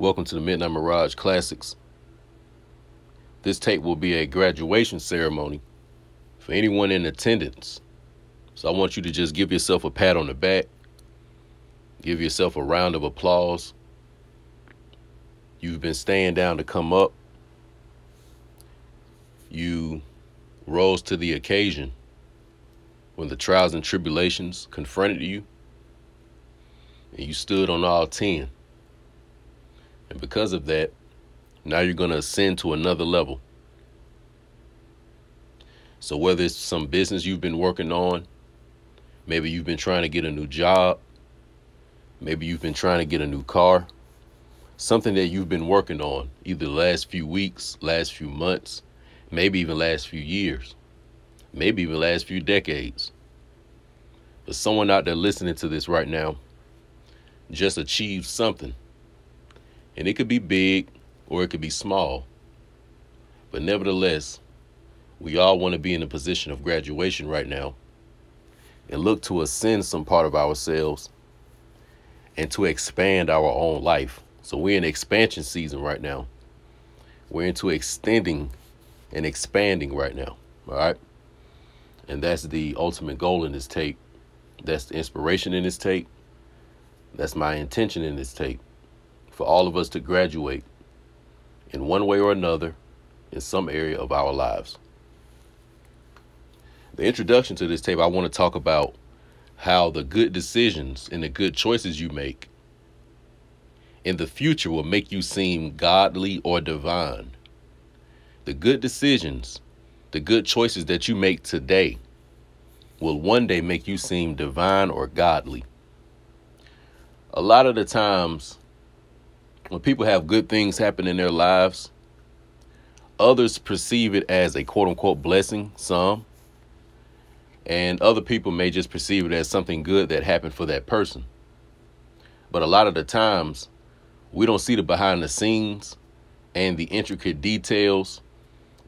Welcome to the Midnight Mi'raj Classics. This tape will be a graduation ceremony for anyone in attendance. So I want you to just give yourself a pat on the back, give yourself a round of applause. You've been staying down to come up. You rose to the occasion when the trials and tribulations confronted you, and you stood on all 10. And because of that, now you're going to ascend to another level. So, whether it's some business you've been working on, maybe you've been trying to get a new job, maybe you've been trying to get a new car, something that you've been working on either the last few weeks, last few months, maybe even last few years, maybe even last few decades. But someone out there listening to this right now just achieved something. And it could be big or it could be small. But nevertheless, we all want to be in a position of graduation right now and look to ascend some part of ourselves and to expand our own life. So we're in expansion season right now. We're into extending and expanding right now. All right. And that's the ultimate goal in this tape. That's the inspiration in this tape. That's my intention in this tape for all of us to graduate in one way or another in some area of our lives. The introduction to this tape, I want to talk about how the good decisions and the good choices you make in the future will make you seem godly or divine. The good decisions, the good choices that you make today will one day make you seem divine or godly. A lot of the times, when people have good things happen in their lives, others perceive it as a quote unquote blessing, some, and other people may just perceive it as something good that happened for that person. But a lot of the times, we don't see the behind the scenes and the intricate details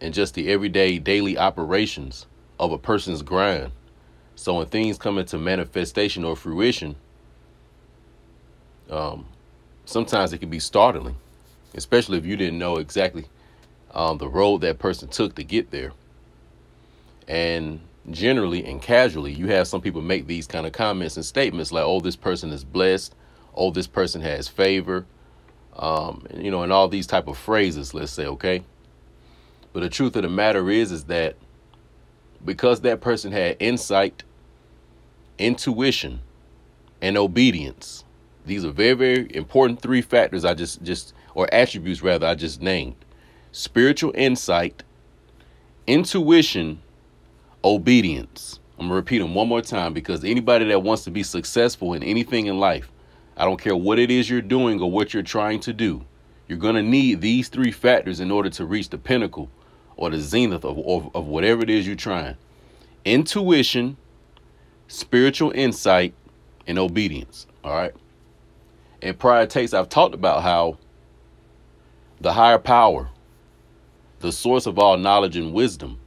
and just the everyday daily operations of a person's grind. So when things come into manifestation or fruition, um, sometimes it can be startling, especially if you didn't know exactly um, the road that person took to get there. And generally and casually, you have some people make these kind of comments and statements like, oh, this person is blessed. Oh, this person has favor. Um, you know, and all these type of phrases, let's say, okay? But the truth of the matter is, is that because that person had insight, intuition, and obedience, these are very, very important three factors I just just or attributes rather I just named. Spiritual insight, intuition, obedience. I'm gonna repeat them one more time because anybody that wants to be successful in anything in life, I don't care what it is you're doing or what you're trying to do, you're gonna need these three factors in order to reach the pinnacle or the zenith of, of, of whatever it is you're trying. Intuition, spiritual insight, and obedience. All right in prior takes, I've talked about how the higher power, the source of all knowledge and wisdom,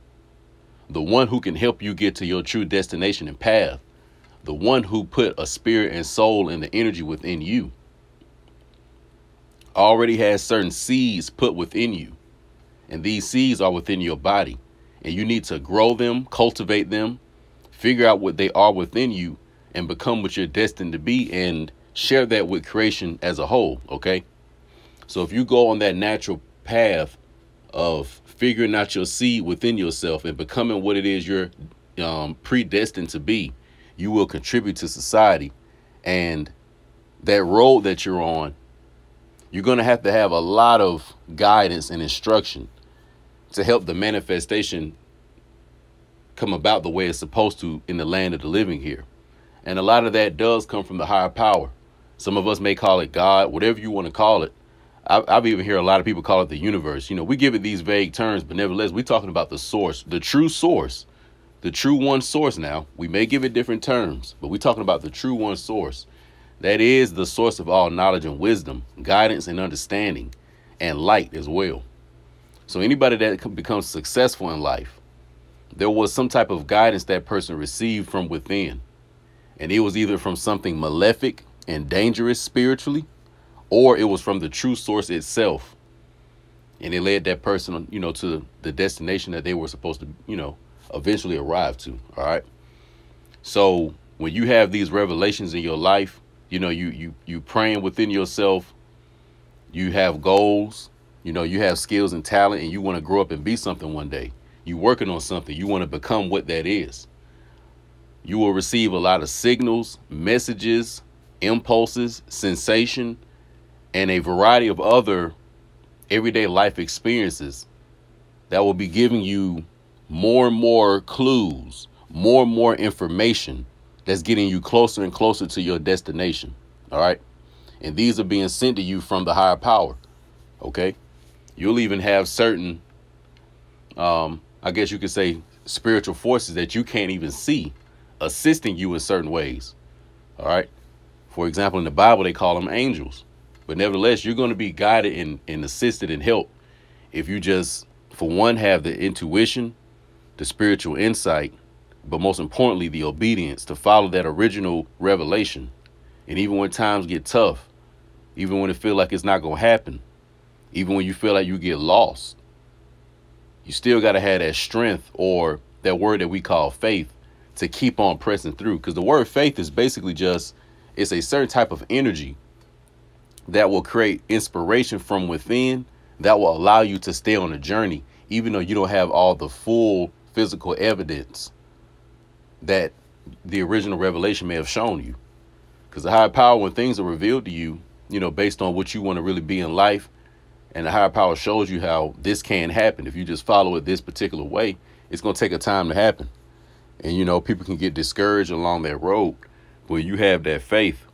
the one who can help you get to your true destination and path, the one who put a spirit and soul and the energy within you, already has certain seeds put within you. And these seeds are within your body. And you need to grow them, cultivate them, figure out what they are within you, and become what you're destined to be. And share that with creation as a whole, okay? So if you go on that natural path of figuring out your seed within yourself and becoming what it is you're um, predestined to be, you will contribute to society. And that road that you're on, you're going to have to have a lot of guidance and instruction to help the manifestation come about the way it's supposed to in the land of the living here. And a lot of that does come from the higher power. Some of us may call it God, whatever you want to call it. I've, I've even heard a lot of people call it the universe. You know, we give it these vague terms, but nevertheless, we're talking about the source, the true source, the true one source now. We may give it different terms, but we're talking about the true one source. That is the source of all knowledge and wisdom, guidance and understanding, and light as well. So anybody that becomes successful in life, there was some type of guidance that person received from within. And it was either from something malefic and dangerous spiritually, or it was from the true source itself. And it led that person, you know, to the destination that they were supposed to, you know, eventually arrive to. All right. So when you have these revelations in your life, you know, you you you praying within yourself, you have goals, you know, you have skills and talent, and you want to grow up and be something one day. You working on something, you want to become what that is. You will receive a lot of signals, messages, impulses, sensation, and a variety of other everyday life experiences that will be giving you more and more clues, more and more information that's getting you closer and closer to your destination. All right. And these are being sent to you from the higher power. Okay. You'll even have certain, um, I guess you could say, spiritual forces that you can't even see assisting you in certain ways. All right. For example, in the Bible, they call them angels. But nevertheless, you're going to be guided and, and assisted and helped if you just, for one, have the intuition, the spiritual insight, but most importantly, the obedience to follow that original revelation. And even when times get tough, even when it feel like it's not going to happen, even when you feel like you get lost, you still got to have that strength or that word that we call faith to keep on pressing through. Because the word faith is basically just, it's a certain type of energy that will create inspiration from within that will allow you to stay on a journey, even though you don't have all the full physical evidence that the original revelation may have shown you. Because the higher power, when things are revealed to you, you know, based on what you want to really be in life, and the higher power shows you how this can happen. If you just follow it this particular way, it's going to take a time to happen. And, you know, people can get discouraged along that road. But you have that faith,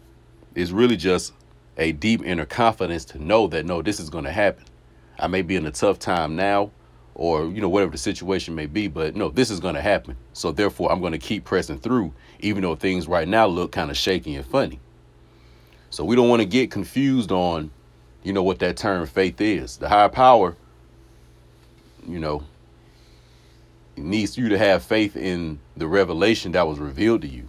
it's really just a deep inner confidence to know that, no, this is going to happen. I may be in a tough time now, or you know whatever the situation may be but no this is going to happen. So therefore i'm going to keep pressing through even though things right now look kind of shaky and funny. So we don't want to get confused on you know what that term faith is. The higher power you know needs you to have faith in the revelation that was revealed to you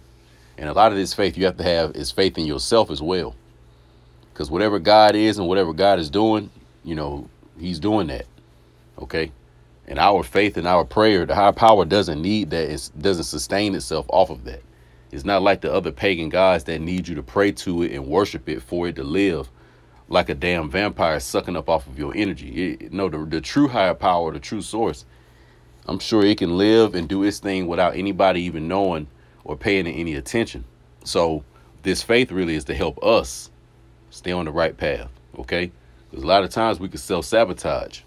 and a lot of this faith you have to have is faith in yourself as well because whatever god is and whatever god is doing you know he's doing that okay and our faith and our prayer, the higher power doesn't need that. It doesn't sustain itself off of that. It's not like the other pagan gods that need you to pray to it and worship it for it to live like a damn vampire sucking up off of your energy. It, no, the, the true higher power, the true source, I'm sure it can live and do its thing without anybody even knowing or paying any attention. So this faith really is to help us stay on the right path, okay? Because a lot of times we can self-sabotage,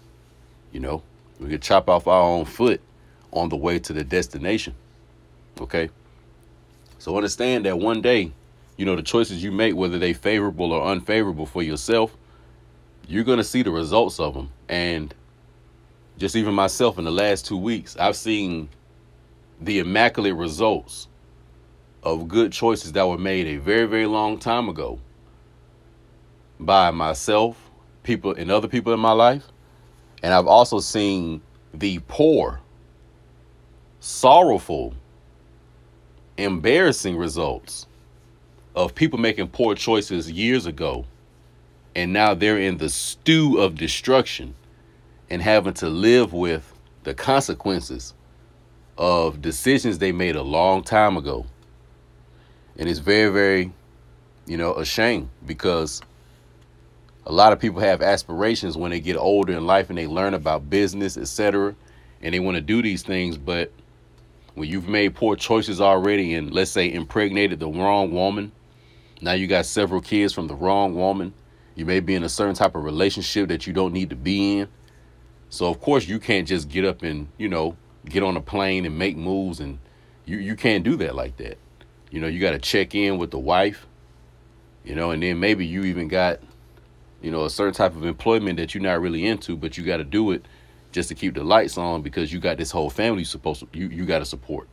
you know, we could chop off our own foot on the way to the destination. Okay. So understand that one day, you know, the choices you make, whether they favorable or unfavorable for yourself, you're going to see the results of them. And just even myself in the last two weeks, I've seen the immaculate results of good choices that were made a very, very long time ago by myself, people, and other people in my life and I've also seen the poor, sorrowful, embarrassing results of people making poor choices years ago. And now they're in the stew of destruction and having to live with the consequences of decisions they made a long time ago. And it's very, very, you know, a shame because a lot of people have aspirations when they get older in life and they learn about business, etc. And they want to do these things, but when you've made poor choices already and let's say impregnated the wrong woman, now you got several kids from the wrong woman. You may be in a certain type of relationship that you don't need to be in. So of course you can't just get up and, you know, get on a plane and make moves and you you can't do that like that. You know, you got to check in with the wife, you know, and then maybe you even got you know, a certain type of employment that you're not really into, but you got to do it just to keep the lights on because you got this whole family supposed to you you got to support.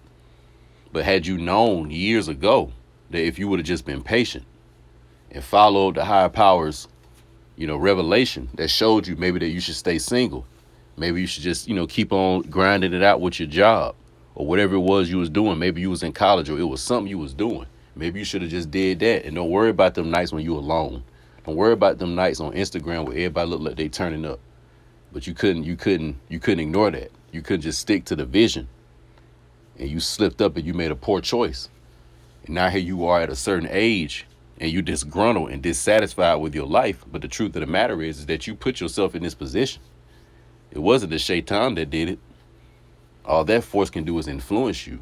But had you known years ago that if you would have just been patient and followed the higher powers, you know, revelation that showed you maybe that you should stay single, maybe you should just you know keep on grinding it out with your job or whatever it was you was doing. Maybe you was in college or it was something you was doing. Maybe you should have just did that and don't worry about them nights when you alone Don't worry about them nights on Instagram where everybody look like they turning up. But you couldn't you couldn't you couldn't ignore that. You couldn't just stick to the vision. And you slipped up and you made a poor choice. And now here you are at a certain age and you disgruntled and dissatisfied with your life. But the truth of the matter is, is that you put yourself in this position. It wasn't the shaitan that did it. All that force can do is influence you.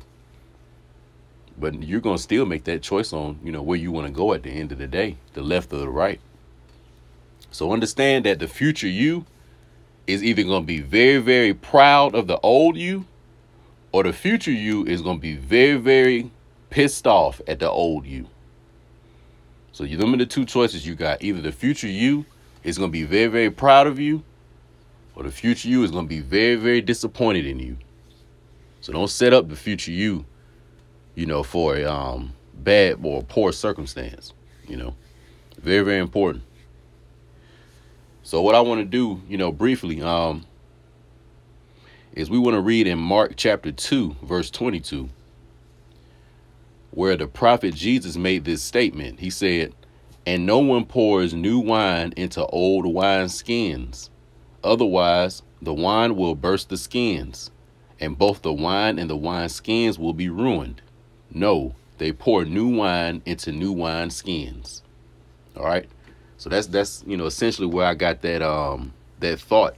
But you're gonna still make that choice on, you know, where you want to go at the end of the day, the left or the right. So understand that the future you is either gonna be very, very proud of the old you, or the future you is gonna be very, very pissed off at the old you. So you the two choices you got. Either the future you is gonna be very, very proud of you, or the future you is gonna be very, very disappointed in you. So don't set up the future you, you know, for a um, bad or poor circumstance. You know, very, very important. So what I want to do, you know, briefly, um, is we want to read in Mark chapter 2, verse 22, where the prophet Jesus made this statement. He said, And no one pours new wine into old wine skins. Otherwise, the wine will burst the skins, and both the wine and the wine skins will be ruined. No, they pour new wine into new wine skins. All right. So that's that's you know essentially where I got that um that thought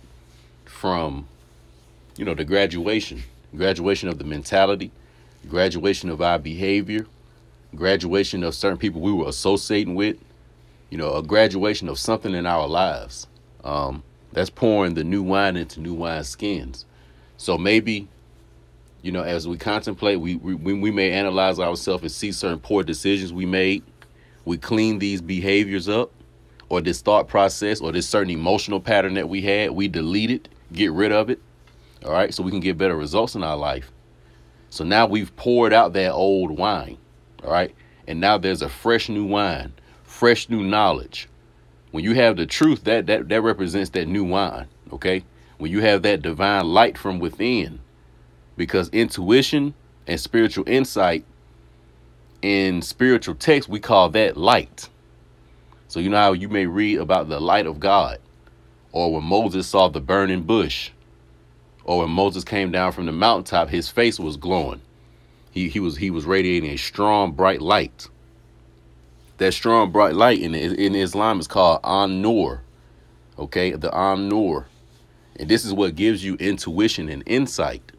from you know the graduation, graduation of the mentality, graduation of our behavior, graduation of certain people we were associating with, you know, a graduation of something in our lives. Um, that's pouring the new wine into new wine skins. So maybe, you know, as we contemplate, we we, we may analyze ourselves and see certain poor decisions we made. We clean these behaviors up or this thought process or this certain emotional pattern that we had, we delete it, get rid of it. All right, so we can get better results in our life. So now we've poured out that old wine. All right, and now there's a fresh new wine, fresh new knowledge. When you have the truth, that that that represents that new wine. Okay, when you have that divine light from within, because intuition and spiritual insight in spiritual text we call that light so you know how you may read about the light of God, or when Moses saw the burning bush, or when Moses came down from the mountaintop, his face was glowing. He he was he was radiating a strong bright light. That strong bright light in in Islam is called An-Nur. Okay, the An-Nur. And this is what gives you intuition and insight.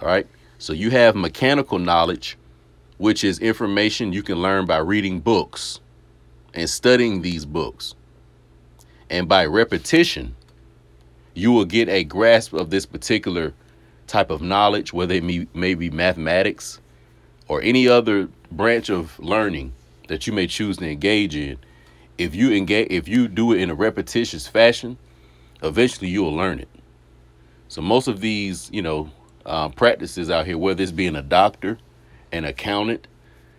All right. So you have mechanical knowledge, which is information you can learn by reading books and studying these books. And by repetition, you will get a grasp of this particular type of knowledge, whether it may, may be mathematics or any other branch of learning that you may choose to engage in. If you engage, if you do it in a repetitious fashion, eventually you will learn it. So most of these, you know, um, practices out here, whether it's being a doctor, an accountant,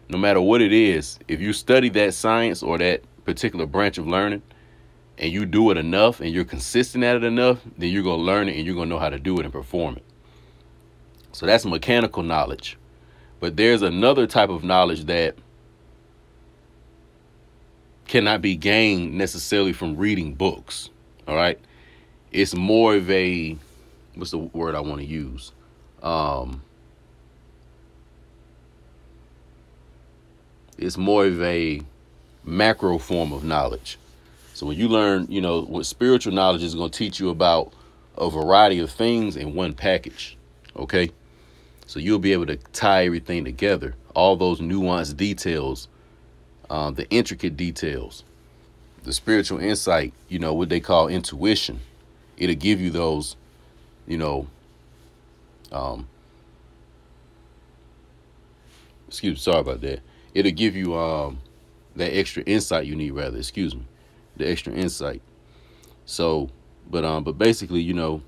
no matter what it is, if you study that science or that particular branch of learning and you do it enough and you're consistent at it enough, then you're going to learn it and you're going to know how to do it and perform it. So that's mechanical knowledge. But there's another type of knowledge that cannot be gained necessarily from reading books. All right. It's more of a, what's the word I want to use? Um, it's more of a macro form of knowledge. So when you learn, you know, what spiritual knowledge is going to teach you about a variety of things in one package. Okay. So you'll be able to tie everything together, all those nuanced details, um, the intricate details, the spiritual insight, you know, what they call intuition. It'll give you those, you know, um, excuse me, sorry about that. It'll give you um that extra insight you need rather. Excuse me. The extra insight. So but um but basically you know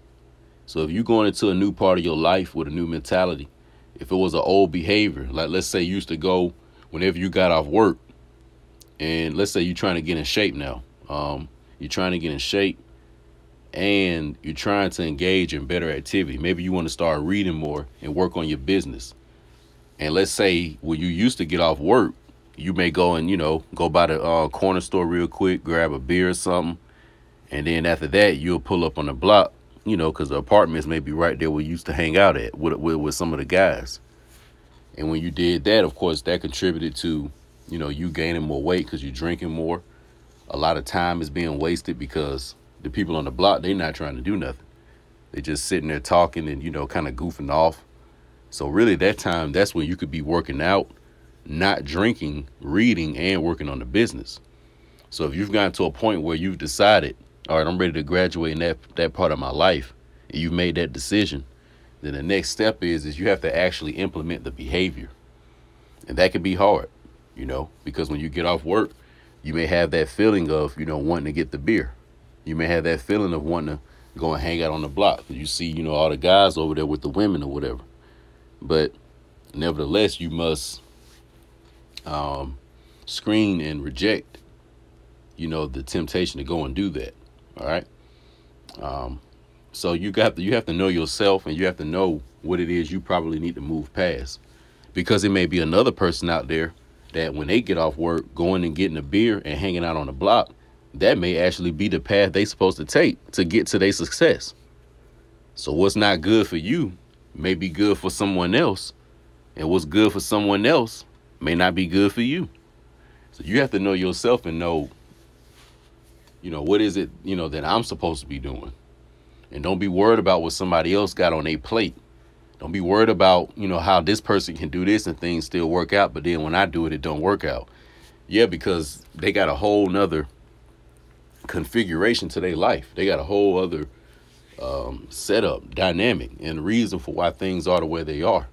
so if you're going into a new part of your life with a new mentality if it was an old behavior like let's say you used to go whenever you got off work and let's say you're trying to get in shape now. Um you're trying to get in shape and you're trying to engage in better activity maybe you want to start reading more and work on your business and let's say when you used to get off work, you may go and you know go by the uh, corner store real quick, grab a beer or something, and then after that you'll pull up on the block, you know, because the apartments may be right there where you used to hang out at with, with with some of the guys. And when you did that, of course, that contributed to you know you gaining more weight because you're drinking more. A lot of time is being wasted because the people on the block they're not trying to do nothing. They're just sitting there talking and you know kind of goofing off. So really, that time that's when you could be working out not drinking, reading, and working on the business. So if you've gotten to a point where you've decided, all right, I'm ready to graduate in that that part of my life, and you've made that decision, then the next step is is you have to actually implement the behavior. And that can be hard, you know, because when you get off work, you may have that feeling of, you know, wanting to get the beer. You may have that feeling of wanting to go and hang out on the block. You see, you know, all the guys over there with the women or whatever. But nevertheless, you must um, screen and reject, you know, the temptation to go and do that. All right. Um, so you got to, you have to know yourself and you have to know what it is you probably need to move past, because it may be another person out there that when they get off work, going and getting a beer and hanging out on the block, that may actually be the path they supposed to take to get to their success. So what's not good for you may be good for someone else, and what's good for someone else may not be good for you. So you have to know yourself and know, you know, what is it, you know, that I'm supposed to be doing. And don't be worried about what somebody else got on a plate. Don't be worried about, you know, how this person can do this and things still work out, but then when I do it, it don't work out. Yeah, because they got a whole nother configuration to their life. They got a whole other um, setup, dynamic, and reason for why things are the way they are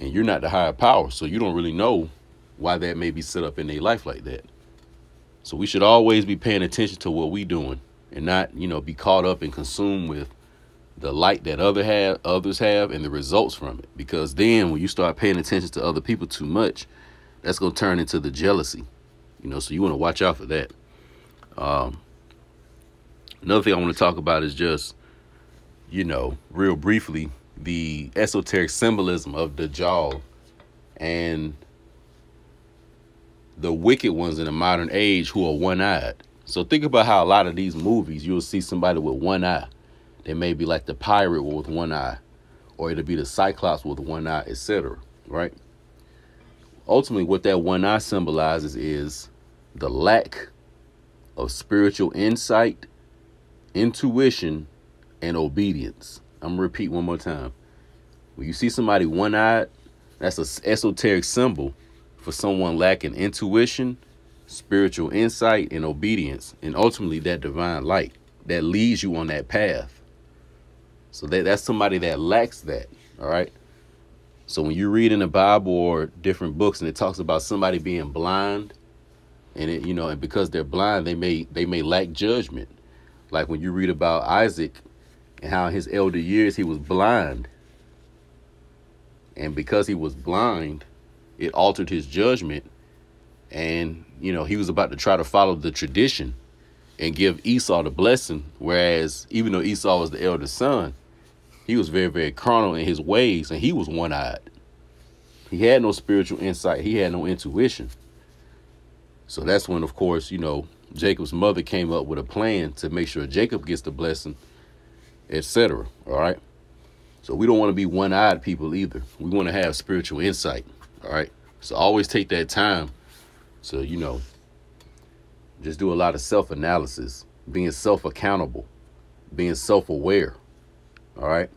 and you're not the higher power, so you don't really know why that may be set up in their life like that. So we should always be paying attention to what we doing and not, you know, be caught up and consumed with the light that other have others have and the results from it. Because then when you start paying attention to other people too much, that's gonna turn into the jealousy. You know, so you want to watch out for that. Um, another thing I want to talk about is just, you know, real briefly, the esoteric symbolism of the jaw and the wicked ones in the modern age who are one-eyed. So think about how a lot of these movies you'll see somebody with one eye. They may be like the pirate with one eye, or it'll be the Cyclops with one eye, etc. Right? Ultimately, what that one eye symbolizes is the lack of spiritual insight, intuition, and obedience. I'm gonna repeat one more time. When you see somebody one-eyed, that's an esoteric symbol for someone lacking intuition, spiritual insight, and obedience, and ultimately that divine light that leads you on that path. So that that's somebody that lacks that. All right. So when you read in the Bible or different books and it talks about somebody being blind, and it, you know, and because they're blind, they may they may lack judgment. Like when you read about Isaac and how in his elder years he was blind. And because he was blind, it altered his judgment. And, you know, he was about to try to follow the tradition and give Esau the blessing. Whereas, even though Esau was the elder son, he was very, very carnal in his ways and he was one eyed. He had no spiritual insight, he had no intuition. So that's when, of course, you know, Jacob's mother came up with a plan to make sure Jacob gets the blessing etc. All right. So we don't want to be one-eyed people either. We want to have spiritual insight. All right. So always take that time. So you know, just do a lot of self-analysis, being self-accountable, being self-aware. All right.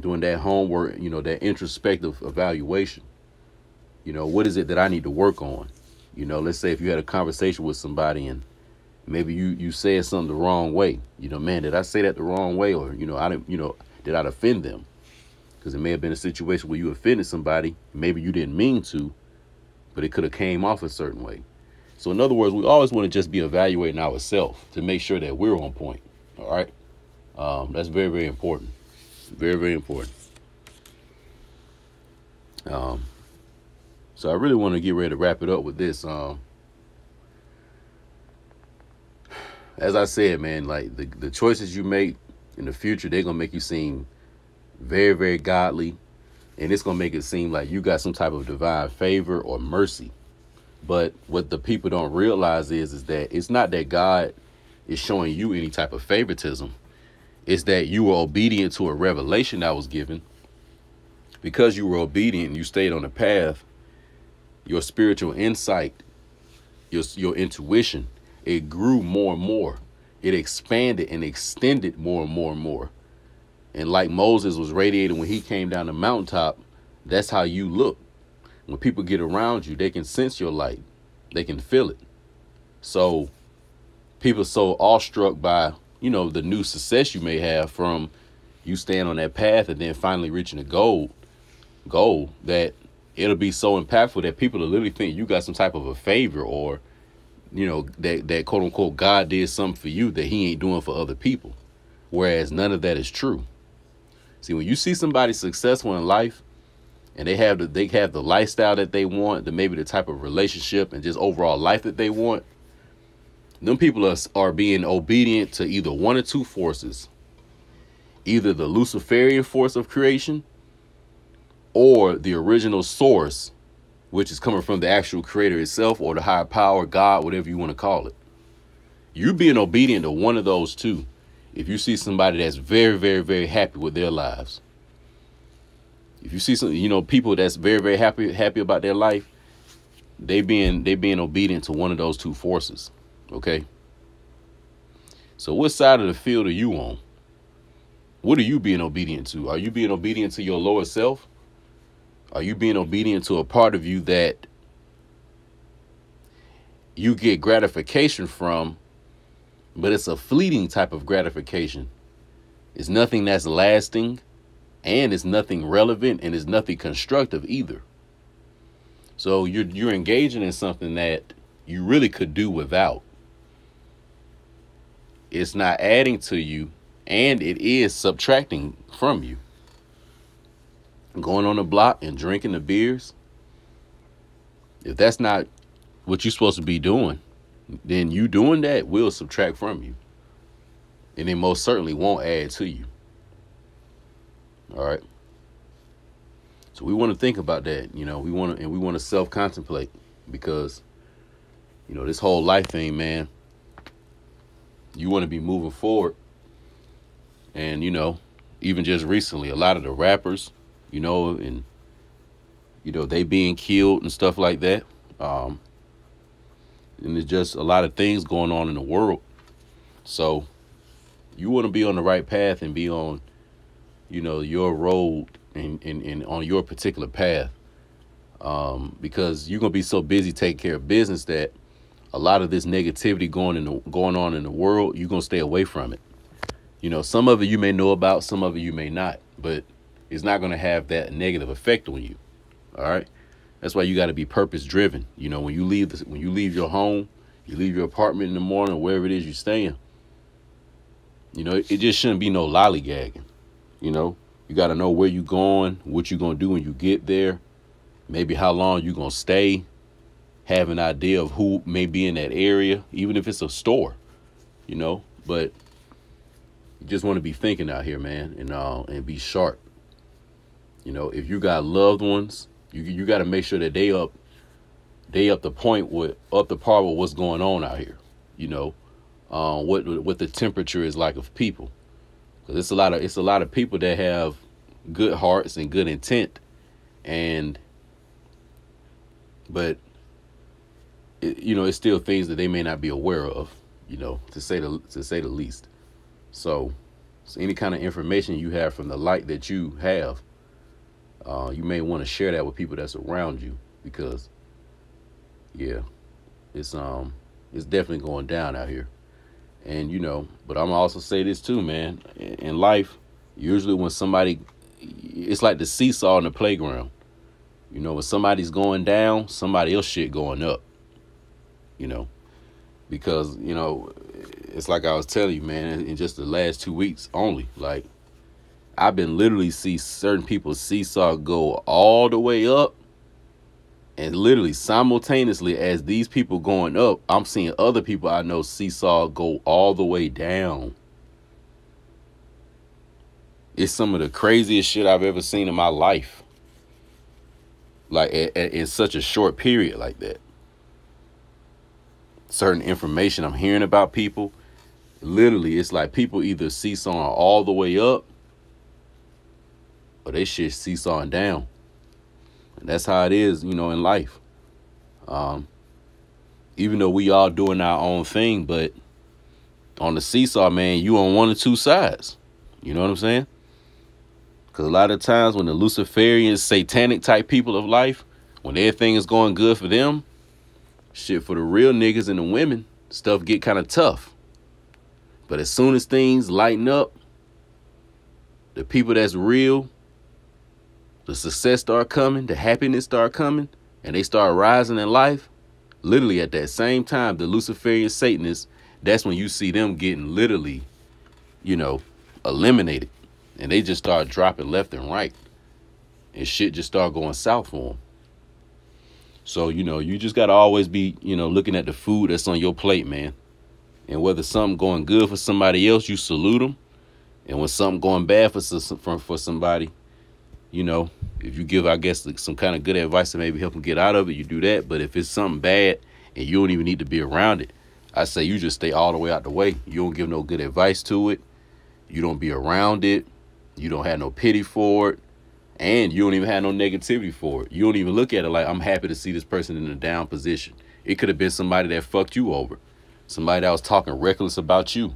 Doing that homework, you know, that introspective evaluation. You know, what is it that I need to work on? You know, let's say if you had a conversation with somebody and maybe you you said something the wrong way you know man did i say that the wrong way or you know i didn't you know did i offend them? Because it may have been a situation where you offended somebody maybe you didn't mean to but it could have came off a certain way. So in other words we always want to just be evaluating ourselves to make sure that we're on point all right? Um, that's very very important very very important. Um, so i really want to get ready to wrap it up with this um, as I said, man, like the, the choices you make in the future, they're gonna make you seem very, very godly, and it's gonna make it seem like you got some type of divine favor or mercy. But what the people don't realize is is that it's not that God is showing you any type of favoritism. It's that you were obedient to a revelation that was given. Because you were obedient and you stayed on the path, your spiritual insight, your your intuition, it grew more and more. It expanded and extended more and more and more. And like Moses was radiating when he came down the mountaintop, that's how you look. When people get around you, they can sense your light. They can feel it. So people so awestruck by, you know, the new success you may have from you staying on that path and then finally reaching a goal goal that it'll be so impactful that people will literally think you got some type of a favor or you know that that quote unquote God did something for you that he ain't doing for other people. Whereas none of that is true. See, when you see somebody successful in life and they have the they have the lifestyle that they want, the maybe the type of relationship and just overall life that they want, them people are, are being obedient to either one or two forces. Either the Luciferian force of creation or the original source, which is coming from the actual creator itself or the higher power, God, whatever you want to call it. you're being obedient to one of those two if you see somebody that's very, very, very happy with their lives if you see some, you know, people that's very, very happy, happy about their life, they being they being obedient to one of those two forces. Okay. So what side of the field are you on? What are you being obedient to? Are you being obedient to your lower self? Are you being obedient to a part of you that you get gratification from, but it's a fleeting type of gratification? It's nothing that's lasting and it's nothing relevant and it's nothing constructive either. So you're you're engaging in something that you really could do without. It's not adding to you and it is subtracting from you. Going on the block and drinking the beers, if that's not what you're supposed to be doing, then you doing that will subtract from you. And it most certainly won't add to you. All right. So we want to think about that, you know, we want to, and we want to self contemplate because, you know, this whole life thing, man, you want to be moving forward. And, you know, even just recently, a lot of the rappers, you know, and, you know, they being killed and stuff like that. Um, and there's just a lot of things going on in the world. So you want to be on the right path and be on you know your road and, and, and on your particular path um, because you're gonna be so busy taking care of business that a lot of this negativity going in the, going on in the world you're gonna stay away from it you know some of it you may know about some of it you may not but it's not gonna have that negative effect on you all right that's why you got to be purpose driven you know when you leave the, when you leave your home you leave your apartment in the morning or wherever it is you're staying you know it, it just shouldn't be no lollygagging you know, you got to know where you're going, what you're going to do when you get there, maybe how long you're going to stay, have an idea of who may be in that area, even if it's a store, you know. But you just want to be thinking out here, man, and uh, and be sharp. You know, if you got loved ones, you you got to make sure that they up, they up the point with up the par with what's going on out here. You know, uh, what what the temperature is like of people. Cause it's a lot of it's a lot of people that have good hearts and good intent, and but it, you know it's still things that they may not be aware of. You know, to say the to say the least. So, so any kind of information you have from the light that you have, uh, you may want to share that with people that's around you because, yeah, it's um it's definitely going down out here. And you know, but I'm also say this too, man. In life, usually when somebody, it's like the seesaw in the playground. You know, when somebody's going down, somebody else shit going up. You know, because you know, it's like I was telling you, man. In just the last two weeks only, like I've been literally see certain people seesaw go all the way up and literally simultaneously as these people going up, I'm seeing other people I know seesaw go all the way down. It's some of the craziest shit I've ever seen in my life. Like in such a short period like that. certain information I'm hearing about people, literally it's like people either seesawing all the way up or they shit seesawing down. And that's how it is, you know, in life. Um, even though we all doing our own thing, but on the seesaw, man, you on one or two sides. You know what I'm saying? Because a lot of times when the Luciferian, satanic type people of life, when everything is going good for them, shit for the real niggas and the women, stuff get kind of tough. But as soon as things lighten up, the people that's real, the success start coming, the happiness start coming, and they start rising in life, literally at that same time, the Luciferian Satanists, that's when you see them getting literally, you know, eliminated. And they just start dropping left and right. And shit just start going south for them. So, you know, you just got to always be, you know, looking at the food that's on your plate, man. And whether something going good for somebody else, you salute them. And when something going bad for, for, for somebody, you know, if you give, I guess, some kind of good advice to maybe help them get out of it, you do that. But if it's something bad and you don't even need to be around it, I say you just stay all the way out the way. You don't give no good advice to it. You don't be around it. You don't have no pity for it. And you don't even have no negativity for it. You don't even look at it like I'm happy to see this person in a down position. It could have been somebody that fucked you over. Somebody that was talking reckless about you,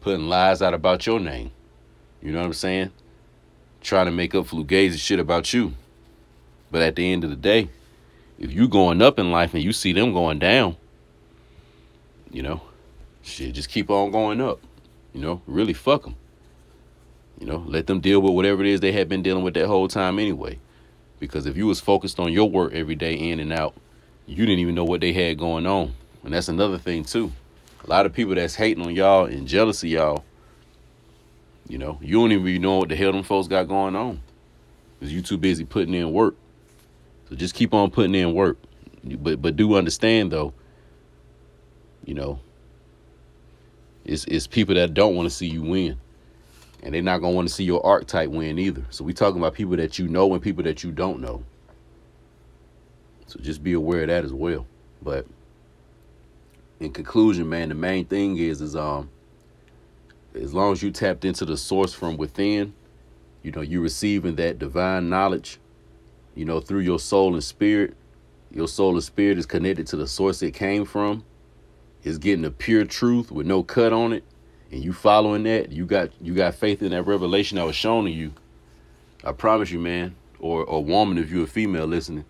putting lies out about your name. You know what I'm saying? Trying to make up flugazi shit about you. But at the end of the day, if you going up in life and you see them going down, you know, shit, just keep on going up. You know, really fuck them. You know, let them deal with whatever it is they had been dealing with that whole time anyway. Because if you was focused on your work every day in and out, you didn't even know what they had going on. And that's another thing too. A lot of people that's hating on y'all and jealous of y'all, you know, you don't even know what the hell them folks got going on. Because you too busy putting in work. So just keep on putting in work. But but do understand though, you know, it's it's people that don't want to see you win and they're not gonna want to see your archetype win either. So we talking about people that you know and people that you don't know. So just be aware of that as well. But in conclusion, man, the main thing is is um as long as you tapped into the source from within, you know, you're receiving that divine knowledge, you know, through your soul and spirit. Your soul and spirit is connected to the source it came from. Is getting the pure truth with no cut on it and you following that, you got you got faith in that revelation that was shown to you. I promise you, man, or a woman if you're a female listening,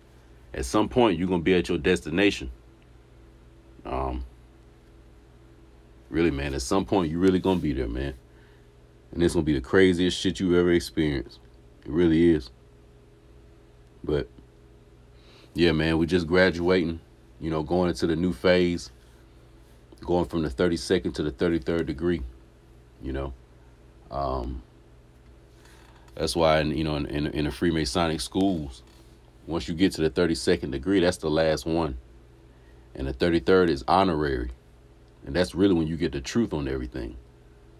at some point you're gonna be at your destination. Um really, man, at some point you're really gonna be there, man. And it's gonna be the craziest shit you've ever experienced. It really is. But yeah, man, we're just graduating, you know, going into the new phase going from the 32nd to the 33rd degree, you know. Um, that's why, in, you know, in, in, in the Freemasonic schools, once you get to the 32nd degree, that's the last one. And the 33rd is honorary. And that's really when you get the truth on everything.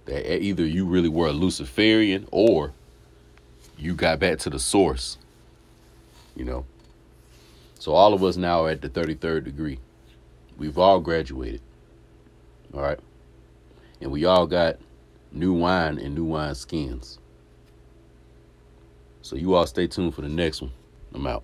That either you really were a Luciferian or you got back to the source, you know. So all of us now are at the 33rd degree. We've all graduated. All right. And we all got new wine and new wine skins. So you all stay tuned for the next one. I'm out.